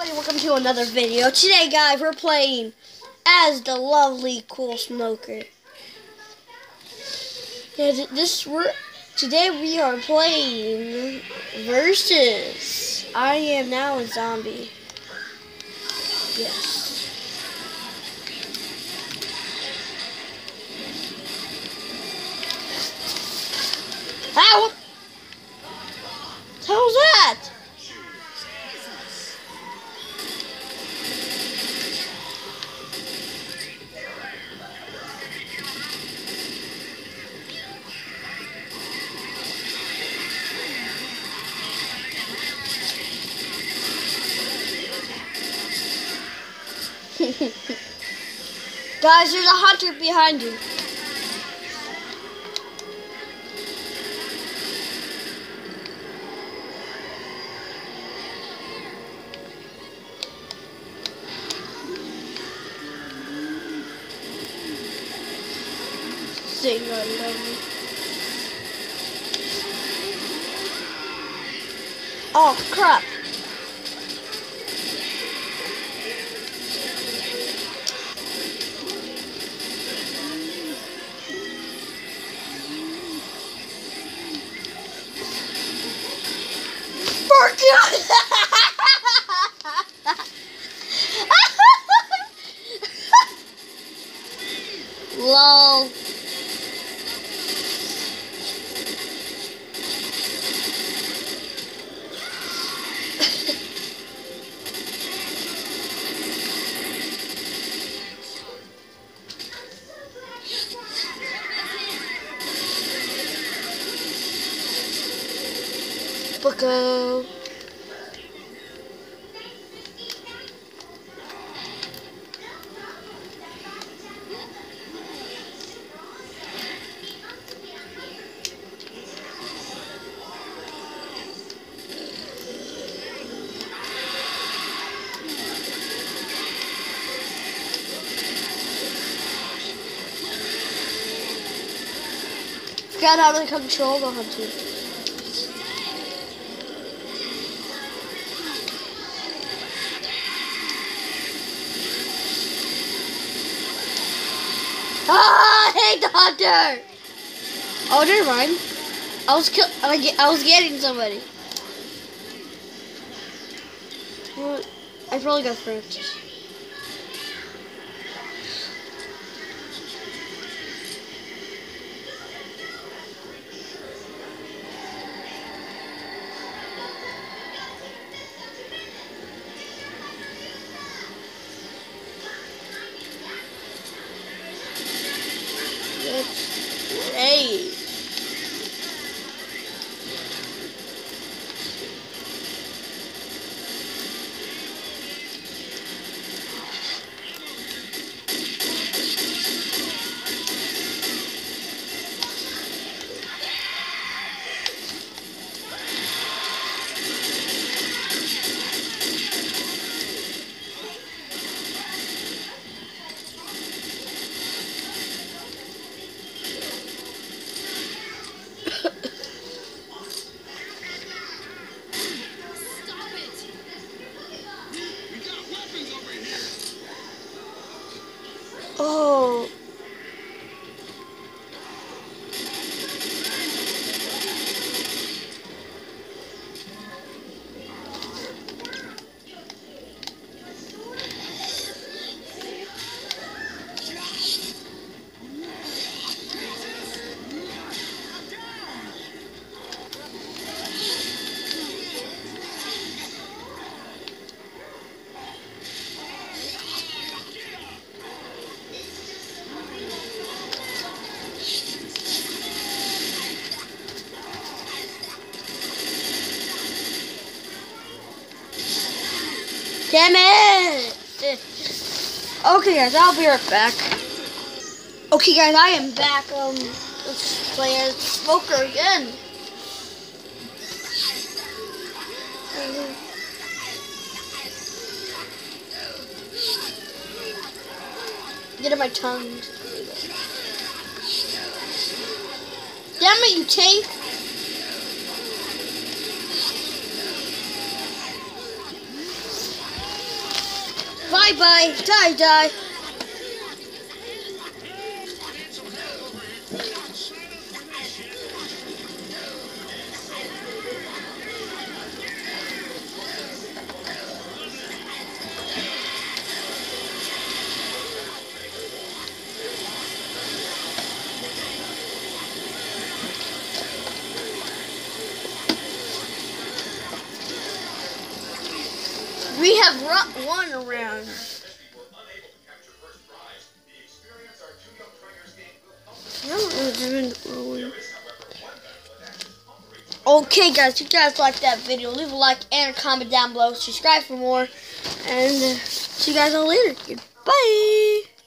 everybody, welcome to another video. Today, guys, we're playing as the lovely Cool Smoker. Yeah, this we're today we are playing versus. I am now a zombie. Yes. Ow! Guys, there's a hunter behind you. Sing I love you. Oh crap. Lol. How to control of the hunter. Ah, I hate the hunter. Oh, never mind. I was kill. I. I was getting somebody. I probably got friends. That's great. Oh. Damn it! Okay, guys, I'll be right back. Okay, guys, I am back. Um, let's play as Smoker again. Get in my tongue. Damn it, you tank! Bye bye. Die die. We have one around. Okay, guys, if you guys like that video, leave a like and a comment down below. Subscribe for more. And uh, see you guys all later. Goodbye.